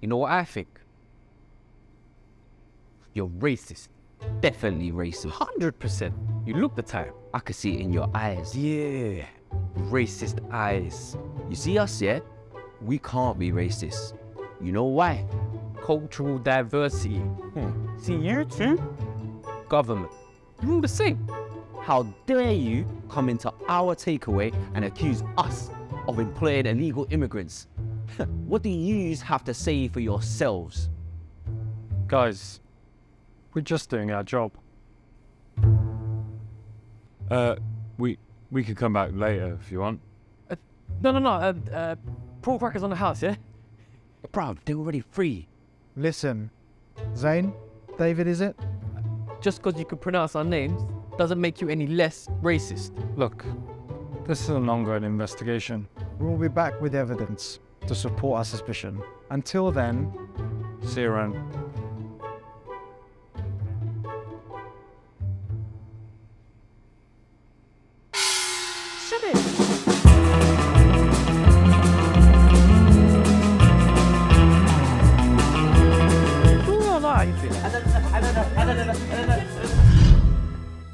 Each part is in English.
You know what I think? You're racist. Definitely racist. 100%. You look the type. I could see it in your eyes. Yeah. Racist eyes. You see us, yeah? We can't be racist. You know why? Cultural diversity. Hmm. See, you too? Government. You're all the same. How dare you come into our takeaway and accuse us of employing illegal immigrants? what do you have to say for yourselves? Guys, we're just doing our job. Uh, we we could come back later if you want. Uh, no, no, no. Uh, uh, Paul Cracker's on the house, yeah? Bruv, they're already free. Listen, Zain, David, is it? Just because you can pronounce our names doesn't make you any less racist. Look, this is an ongoing investigation. We'll be back with evidence to support our suspicion. Until then, see you around. Shut it!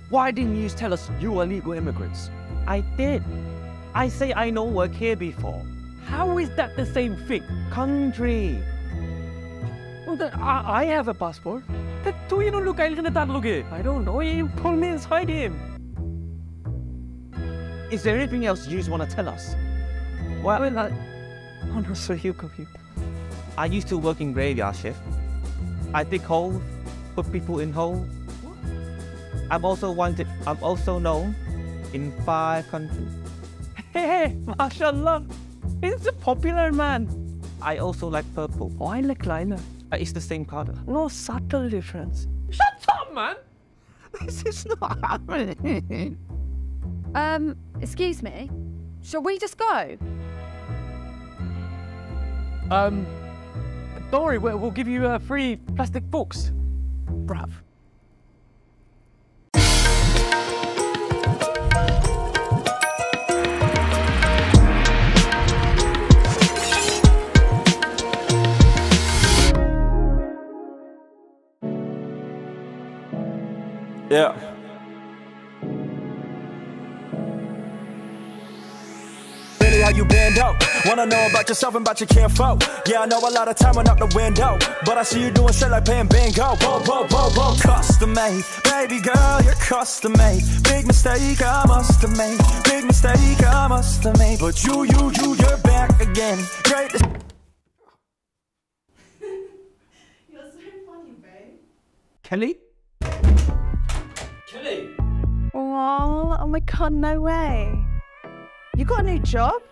Why didn't you tell us you were legal immigrants? I did. I say I know work here before. How is that the same thing? Country. Well, then, I, I have a passport. Then do you know look I I don't know. You pull me inside him. Is there anything else you want to tell us? Well, well I, oh no, so you. I used to work in graveyard shift. I dig holes, put people in holes. I'm also wanted. I'm also known in five countries. Hey, hey, mashallah. He's a popular man. I also like purple. Oh, I like lilac. Uh, it's the same color. No subtle difference. Shut up, man! This is not happening. Um, excuse me. Shall we just go? Um, don't worry, we'll, we'll give you uh, free plastic books. Bruv. Yeah. Really, how you bend out? Wanna know about yourself and about your kinfolk? Yeah, I know a lot of time went out the window, but I see you doing shit like paying bingo. Whoa, whoa, whoa, whoa, custom made, baby girl, you're custom made. Big mistake I must have made, big mistake I must have made. But you, you, you, you're back again. Great. You're so funny, babe. Kelly. Oh, oh my god, no way. You got a new job?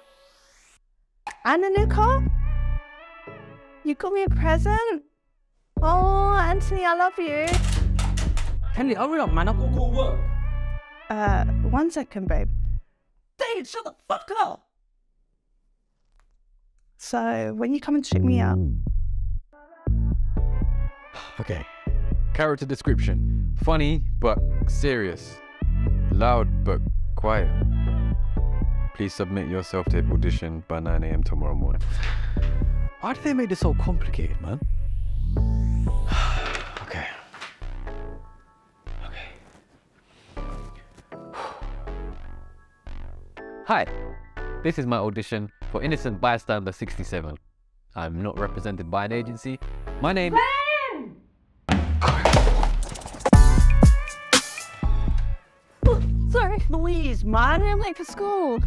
And a new car? You got me a present? Oh, Anthony, I love you. Kelly, hurry up, man. I've got to go work. Uh, one second, babe. Dave, shut the fuck up. So, when you come and check me out? Okay. Character description. Funny, but serious. Loud but quiet. Please submit your self-tape audition by 9am tomorrow morning. Why do they make this so complicated, man? okay. Okay. Hi, this is my audition for Innocent Bystander 67. I'm not represented by an agency. My name Louise, man, I'm late for school.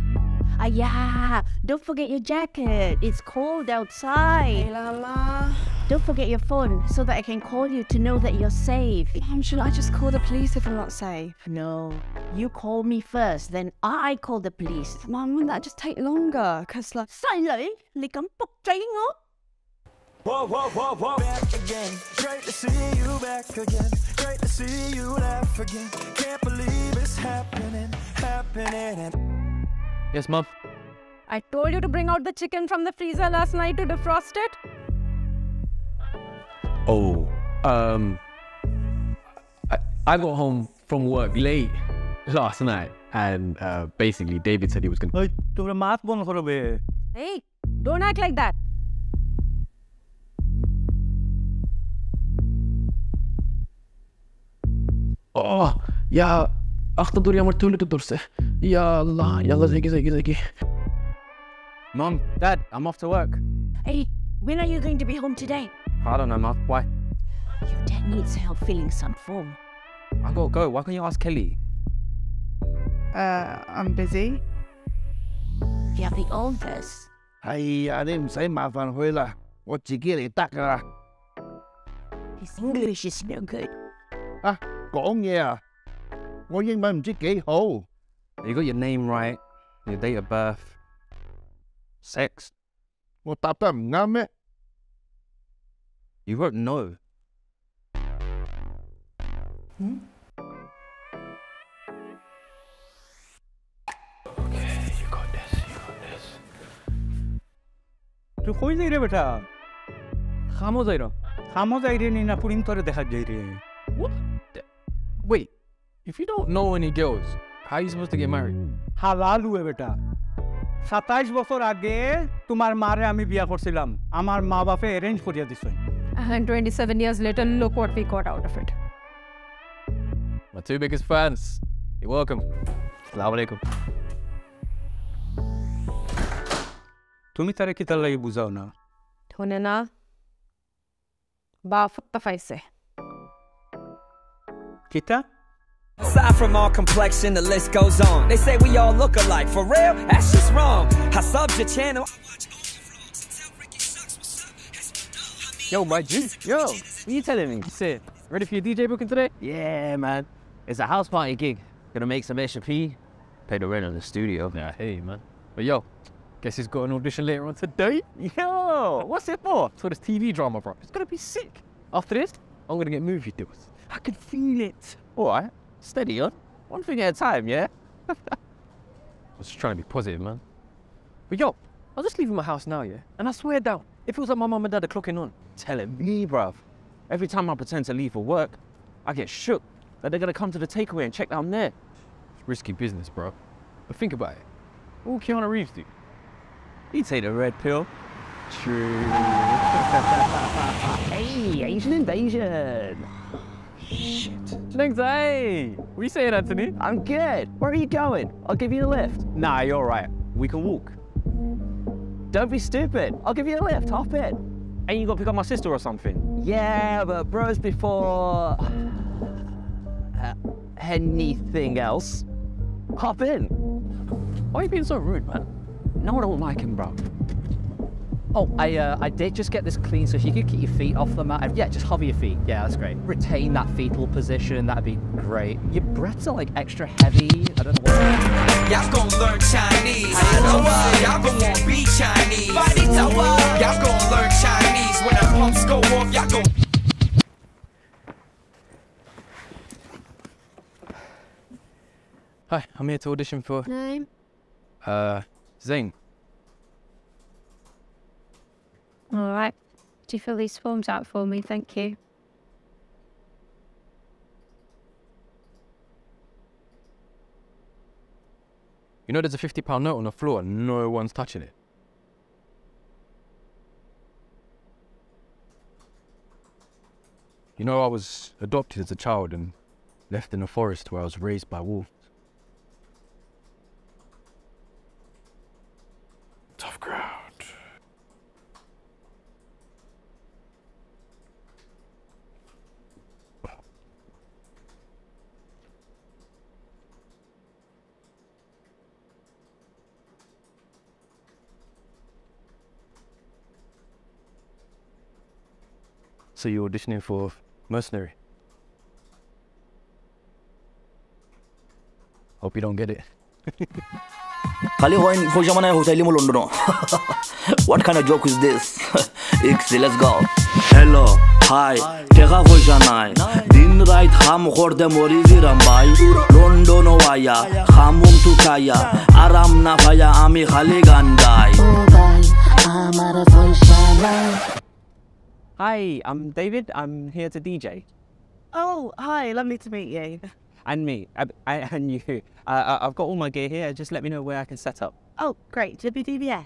Ah, yeah. Don't forget your jacket. It's cold outside. Hey, Lama. Don't forget your phone so that I can call you to know that you're safe. Mom, should I just call the police if I'm not safe? No. You call me first, then I call the police. Mom, wouldn't that just take longer? Because, like... Sai lưỡi, lì cấm bốc cháy ngó. Whoa, whoa, whoa, whoa. Back again. Great to see you back again. Great to see you laugh again. Can't believe it's happening, happening. And Yes, Mom? I told you to bring out the chicken from the freezer last night to defrost it. Oh, um... I, I got home from work late last night and uh, basically David said he was gonna... Hey, don't act like that. Oh, yeah, ya aklı dur yağmur tuvalet dursa. Ya Allah, yalnız zeki zeki zeki. Mom, Dad, I'm off to work. Hey, when are you going to be home today? I don't know, Mom. Why? Your dad needs help filling some form. I gotta go. Why can't you ask Kelly? Uh, I'm busy. You have the oldest. Hay à, đêm say mà phản hồi là, có chỉ kia để tắt ra. His English is no good. À,讲嘢啊， 我英文唔知几好。 You got your name right, your date of birth, sex. 我答得唔啱咩？ You wrote no. তুই কই যাই রে বেটা খামো যাই র খামো যাই রে না পুরিম তোরে দেখা যাই রে Wait, if you don't know any girls, how are you supposed to get married? হালাল হুয়ে বেটা সাতাইশ বছর আগে তোমার মারে আমি বিয়া করছিলাম আমার মা বাপে অ্যারেঞ্জ করিয়া দিছে And 27 years later, look what we got out of it. My two biggest fans. You're welcome. Assalamu alaikum. তুমি তারে কি তার লাগি বুঝাও না Tunena. Bafatta faise. কিতা Aside from our complexion, the list goes on. They say we all look alike. For real? That's just wrong. I subbed your channel. Yo, my G. Yo, What are you telling me? say, ready for your DJ booking today? Yeah, man. It's a house party gig. Gonna make some extra P. Pay the rent of the studio. Yeah, hey, man. But yo, guess he's got an audition later on today. Yo, what's it for? So this TV drama, bro. It's gonna be sick. After this, I'm gonna get movie deals. I can feel it. All right, steady on. One thing at a time, yeah? I was just trying to be positive, man. But yo, I'll just leaving my house now, yeah? And I swear down, if it was like my mum and dad are clocking on, Telling me, bruv. Every time I pretend to leave for work, I get shook that they're gonna come to the takeaway and check that I'm there. it's risky business, bro. But think about it. What will Keanu Reeves do? You take the red pill. True. Hey, Asian invasion. Thanks, hey! What are you saying, Anthony? I'm good. Where are you going? I'll give you a lift. Nah, you're right. We can walk. Don't be stupid. I'll give you a lift. Hop in. Ain't you got to pick up my sister or something? Yeah, but bros before uh, anything else. Hop in. Why are you being so rude, man? No, I don't like him, bro. Oh, I uh, I did just get this clean, so if you could keep your feet off the mat. Yeah, just hover your feet. Yeah, that's great. Retain that fetal position. That'd be great. Your breaths are like extra heavy. I don't know what. Y'all gon' learn Chinese. Y'all gon' want be Chinese. Y'all gon' learn Chinese. When the pumps go off, y'all gon' Hi, I'm here to audition for, Name? uh, Zain. All right. Do you fill these forms out for me? Thank you. You know there's a £50 note on the floor and no one's touching it. You know, I was adopted as a child and left in a forest where I was raised by wolves. So you're auditioning for mercenary? Hope you don't get it. খালি হয়নি পয়সা মানে হোটেলি মো London what kind of joke is this ইক্স let's go hello hi টেকা পয়সা নাই দিন রাইত হাম করতে মরি জিরাম ভাই লন্ডন আয়া খামুম তু খাইয়া আরাম না ভাইয়া আমি খালি গান গাই Hi, I'm David. I'm here to DJ. Oh, hi, lovely to meet you. And me. I, I, and you. Uh, I- I've got all my gear here. Just let me know where I can set up. Oh, great. WDBS.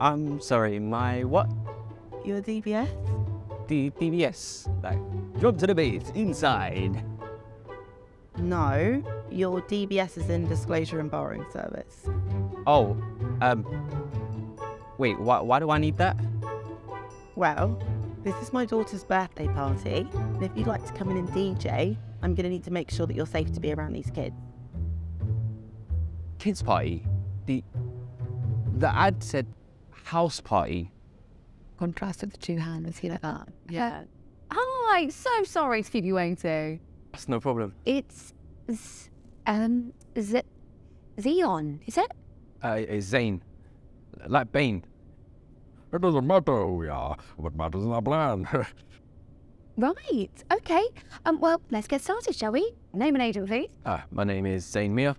I'm sorry, my what? Your DBS? The DBS. Like, drop to the base, inside. No, your DBS is in disclosure and barring service. Oh, um, wait, why, why do I need that? Well, this is my daughter's birthday party, and if you'd like to come in and DJ, I'm going to need to make sure that you're safe to be around these kids. Kids party? The, the ad said house party. Contrast Contrasted the two hands, you know that. Yeah. Hi, so sorry to keep you waiting. That's no problem. It's, z- um, Z- Xeon, is it? Uh, it's Zain. Like Bane. It doesn't matter who we are. What matters is our plan. Right. Okay. Um. Well, let's get started, shall we? Name and agent, please. Ah, my name is Zain Miah.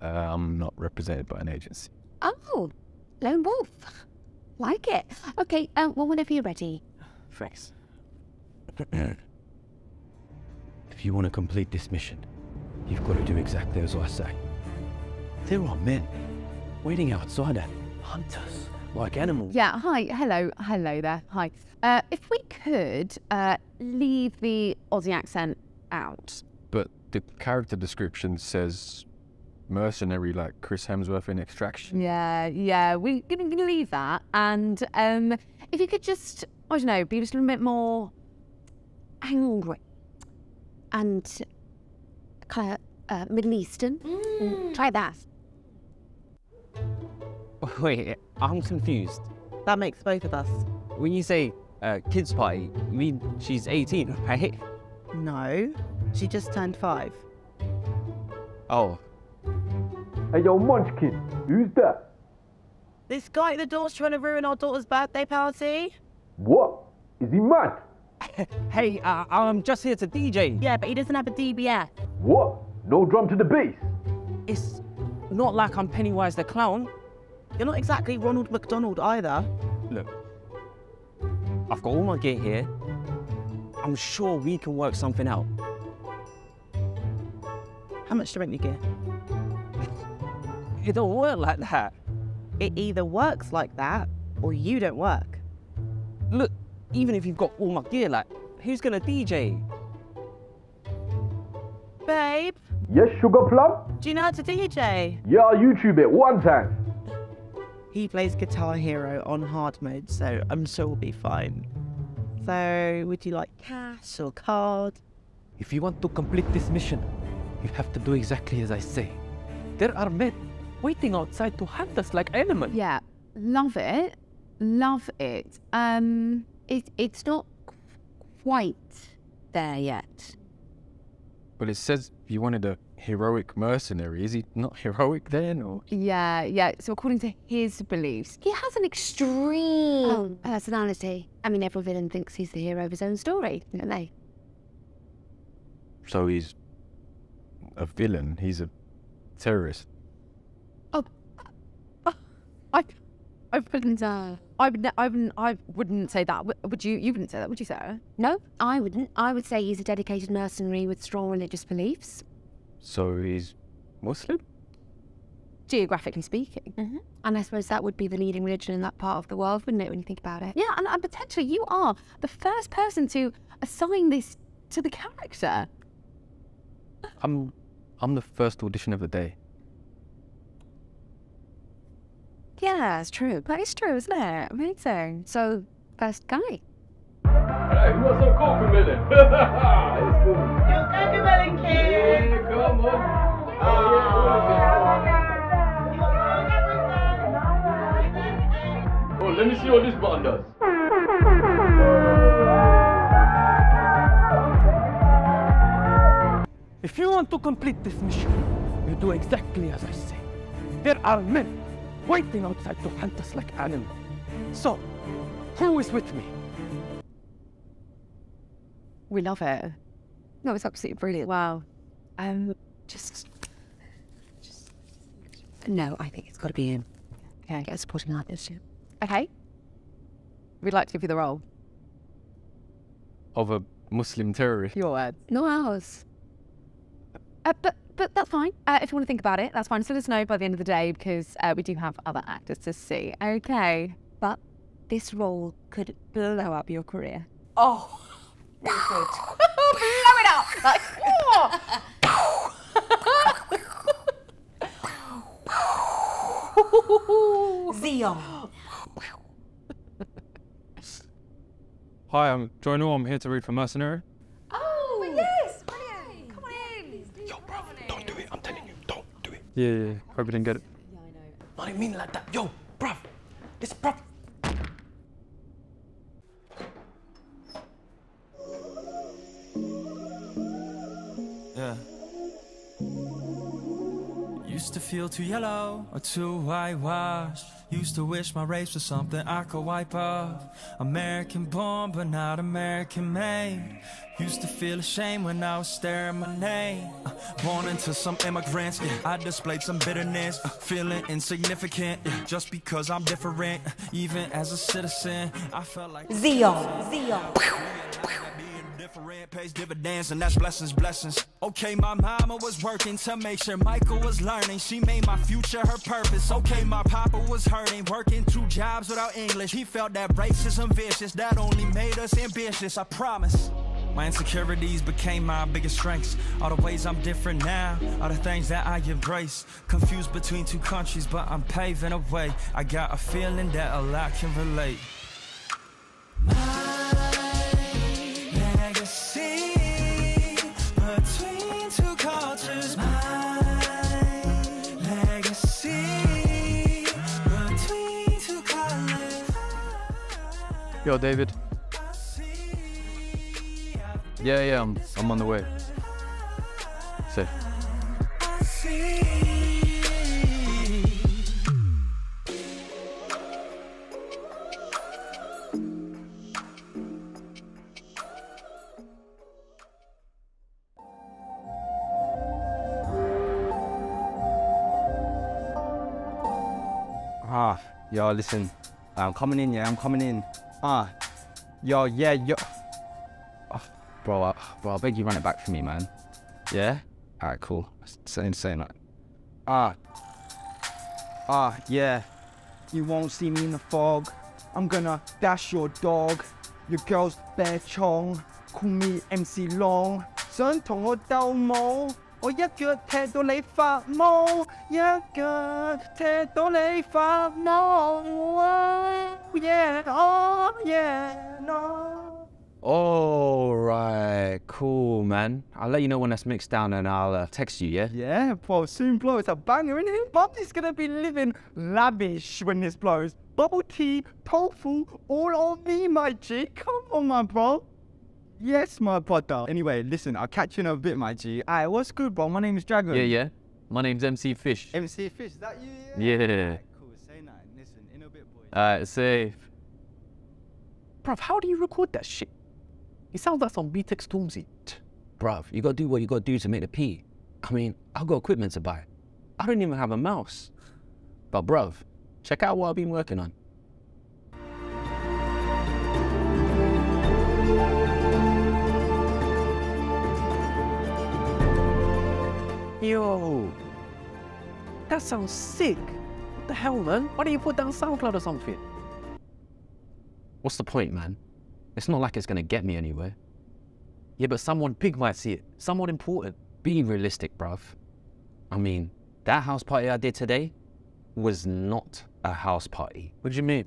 Uh, I'm not represented by an agency. Oh, lone wolf. Like it. Okay. Um. Well, whenever you're ready. Thanks. if you want to complete this mission, you've got to do exactly as I say. There are men waiting outside and hunt us like animals. Yeah. Hi. Hello. Hello there. Hi. Uh, if we could uh, leave the Aussie accent out. But the character description says mercenary like Chris Hemsworth in Extraction. Yeah. Yeah. We're gonna, gonna leave that, and um, if you could just, I don't know, be just a little bit more angry and kind of uh, Middle Eastern. Mm, Try that. Wait, I'm confused. That makes both of us. When you say uh, kids party, you mean she's 18, right? No, she just turned five. Oh, Hey, yo, Munchkin, who's that? This guy at the door's trying to ruin our daughter's birthday party. What? Is he mad? hey, uh, I'm just here to DJ. Yeah, but he doesn't have a DBS. What? No drum to the bass? It's not like I'm Pennywise the clown. You're not exactly Ronald McDonald either. Look, I've got all my gear here. I'm sure we can work something out. How much do to rent your gear? It don't work like that. It either works like that or you don't work. Look, even if you've got all my gear, like, who's gonna DJ? Babe, Yes, Sugar Plum? do you know how to DJ? Yeah, I'll YouTube it one time. He plays Guitar Hero on hard mode, so I'm sure we'll be fine. So, would you like cash or card? If you want to complete this mission, you have to do exactly as I say. There are men waiting outside to hunt us like animals. Yeah. Love it. Love it. Um. It, it's not quite there yet. But it says if you wanted a heroic mercenary. Is he not heroic then, or? Yeah, yeah. So according to his beliefs, he has an extreme Oh, personality. I mean, every villain thinks he's the hero of his own story, don't they? So he's a villain. He's a terrorist. Oh, I, I wouldn't. Uh, I would. ne- I wouldn't. I wouldn't say that. Would- Would you? You wouldn't say that, would you, Sarah? No, I wouldn't. I would say he's a dedicated mercenary with strong religious beliefs. So he's Muslim. Geographically speaking. hmm And I suppose that would be the leading religion in that part of the world, wouldn't it, when you think about it? Yeah, and, and potentially you are the first person to assign this to the character. I'm. I'm the first audition of the day. Yeah, it's true. That is true, isn't it? Amazing. So, first guy. Hey, who wants some cocomelon? Let's go. Your cocomelon kid! Yeah, come on. Oh. Oh, let me see what this button does. If you want to complete this mission, you do exactly as I say. There are men waiting outside to hunt us like animals. So, who is with me? We love it. No, it's absolutely brilliant. Wow. Um, just, just. No, I think it's got to be him. Okay. Get a supporting artist. yeah. Okay. We'd like to give you the role. Of a Muslim terrorist. Your words. No ours. Uh, but but that's fine. Uh, if you want to think about it, that's fine. So let us know by the end of the day because uh, we do have other actors to see. Okay. But this role could blow up your career. Oh, Blow it up! Like, Zion. Hi, I'm Joyno. I'm here to read for Mercenary. Oh, oh yes, brilliant. Come on in. Yo, bro, Don't do it. I'm telling you, don't do it. Yeah, yeah, yeah. Hope you didn't get it. Yeah, I didn't mean it like that. Yo, bruv. This bruv. Yeah. Used to feel too yellow or too whitewashed. Used to wish my race was something I could wipe off. American born, but not American made. Used to feel ashamed when I was staring my name. Uh, born into some immigrants, yeah. I displayed some bitterness, uh, feeling insignificant, yeah. Just because I'm different, uh, even as a citizen, I felt like Zion. Zion. Different pays dividends and that's blessings blessings okay my mama was working to make sure michael was learning she made my future her purpose okay my papa was hurting working two jobs without english he felt that racism vicious that only made us ambitious i promise my insecurities became my biggest strengths. All the ways I'm different now, all the things that I embrace. Confused between two countries, but I'm paving a way. I got a feeling that a lot can relate. Legacy Yo, David. Yeah, yeah, I'm, I'm on the way. Safe. Ah, yo, listen. I'm coming in, yeah, I'm coming in. Ah. Yo, yeah, yo. Oh, bro, I, bro, I beg you run it back for me, man. Yeah? Alright, cool. Saying, saying that. Ah. Ah, yeah. You won't see me in the fog. I'm gonna dash your dog. Your girl's bear chong. Call me MC Luong. 想同我鬥舞？我一脚踢到你发毛，一脚踢到你发毛。Yeah, oh yeah, no. Alright, cool, man. I'll let you know when that's mixed down and I'll uh, text you, yeah? Yeah, bro, soon blow. It's a banger in here. Bobby's gonna be living lavish when this blows. Bubble tea, tofu, all on me, my G. Come on, my bro. Yes, my brother. Anyway, listen, I'll catch you in a bit, my G. Aye, what's good, bro? My name's Dragon. Yeah, yeah. My name's MC Fish. MC Fish, is that you? Yeah. Cool, say that. Listen, in a bit, boy. Alright, safe. Bruv, how do you record that shit? It sounds like some BTEC Stormzy. Bruv, you gotta do what you gotta do to make the P. I mean, I've got equipment to buy. I don't even have a mouse. But bruv, check out what I've been working on. Yo, that sounds sick. What the hell, man? Why don't you put down SoundCloud or something? What's the point, man? It's not like it's gonna get me anywhere. Yeah, but someone big might see it. Someone important. Be realistic, bruv. I mean, that house party I did today was not a house party. What do you mean?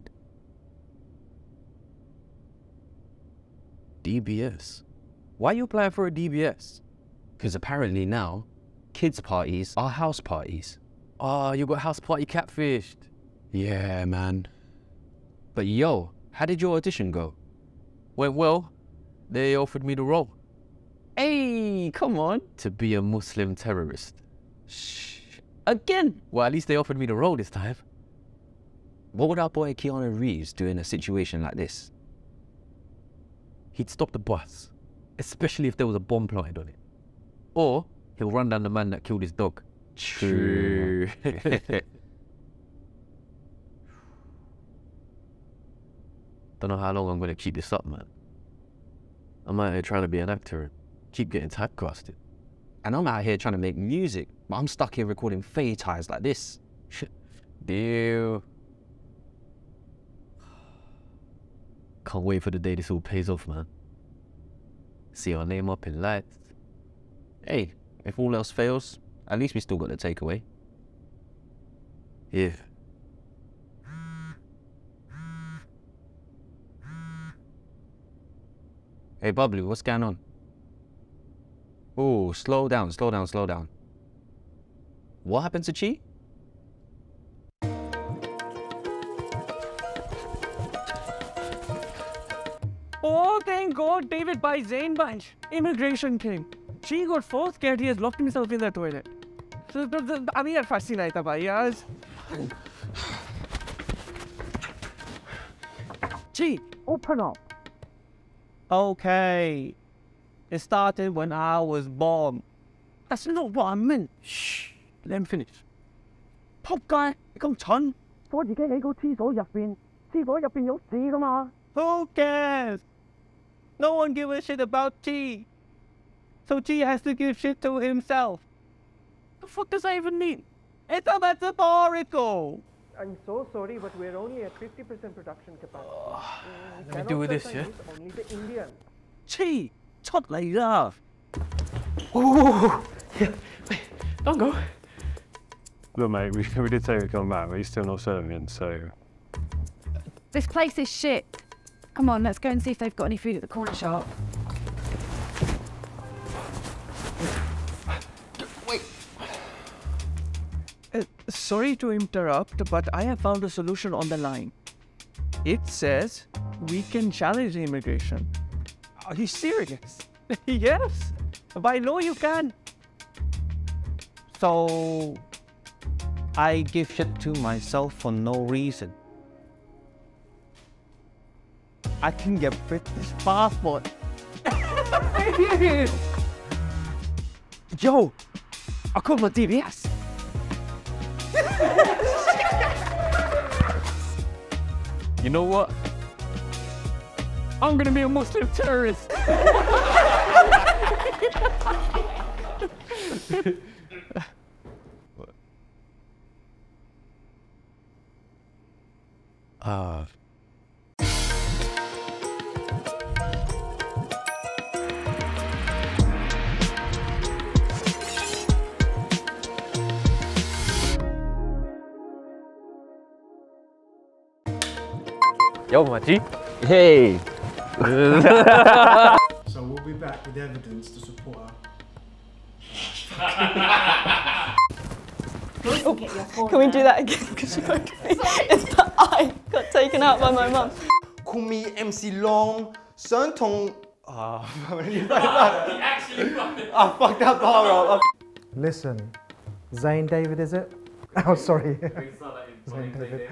DBS. Why are you applying for a DBS? Because apparently now, kids' parties are house parties. Oh, you got house party catfished. Yeah, man. But yo, how did your audition go? Went well. They offered me the role. Hey, come on. To be a Muslim terrorist. Shh. Again? Well, at least they offered me the role this time. What would our boy Keanu Reeves do in a situation like this? He'd stop the bus, especially if there was a bomb planted on it. Or he'll run down the man that killed his dog. True. Don't know how long I'm going to keep this up, man. I'm out here trying to be an actor and keep getting typecasted. And I'm out here trying to make music, but I'm stuck here recording fey ties like this. Deal. Can't wait for the day this all pays off, man. See our name up in lights. Hey, if all else fails, at least we still got the takeaway. Yeah. Hey, Bablu, what's going on? Oh, slow down, slow down, slow down. What happened to Chee? Oh, thank God, David by Zane Bunch. Immigration came She got so scared he has locked himself in the toilet. So, the, the, আমি আর ফাঁসি নাই তা ভাই আজ Chi, open up. Okay. It started when I was born. That's not what I meant. Shh. Let him finish. 仆街，你咁蠢，我自己喺个厕所入边，厕所入边有屎噶嘛？ Who cares? No one give a shit about T. so G has to give shit to himself. The fuck does that even mean? It's a metaphorical! I'm so sorry, but we're only at 50% production capacity. Oh, let me do this, yeah? Only the Indian. Chee, 出嚟啦！Oh, yeah. Wait, don't go. Look, mate, we, we did say we'd come back, but he's still not serving, so... This place is shit. Come on, let's go and see if they've got any food at the corner shop. Uh, sorry to interrupt, but I have found a solution on the line. It says we can challenge immigration. Are you serious? yes. By law, you can. So I give shit to myself for no reason. I can get British passport. Yo, I called my DBS. You know what? I'm gonna be a Muslim terrorist. Yo, Machi. Hey. So we'll be back with evidence to support her. our. Can we do that again? Because you got It's the eye got taken out by my mum. Call me MC Luong, 想同 Ah, I fucked that bar up. Listen, Zain David, is it? Oh, sorry. Zain David.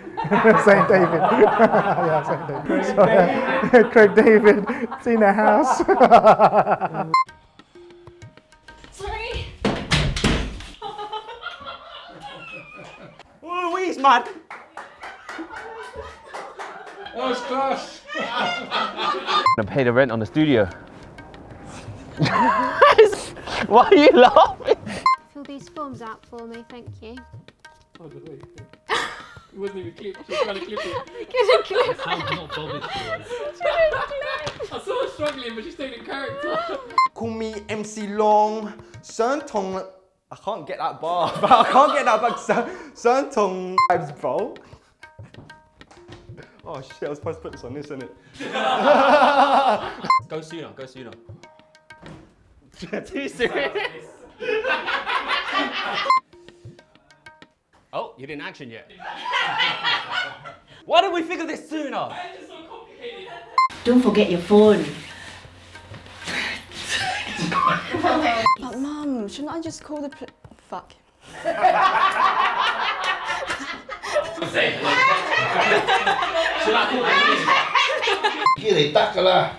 Saint David. yeah, Zain David. Sorry. Craig David. Oh, oh, it's in the house. Sorry. Louise, man. That was class. Gonna pay the rent on the studio. Why are you laughing? Fill these forms out for me, thank you. Oh, the way. It wasn't even clipped. She was trying to clip it. Couldn't clip. Sounds not bothered. I saw her struggling, but she stayed in character. Call me MC Luong, Sun Tong. I can't get that bar, but I can't get that back. Sun, sun Tong vibes, bro. Oh shit, I was supposed to put this on this, isn't it? go sooner, go sooner. Too serious. Oh, you didn't action yet. Why didn't we figure this sooner? Don't forget your phone. But mum, shouldn't I just call the pl- fuck? Kiri tak lah.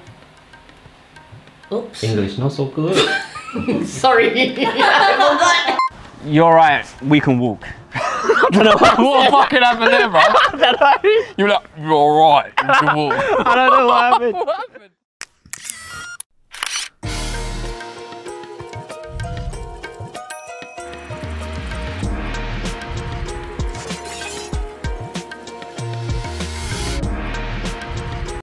Oops. English not so good. Sorry. You're right, we can walk. I don't know what, What fucking happened there, bro? I don't know. You're like, you're alright. I don't know what happened. what happened?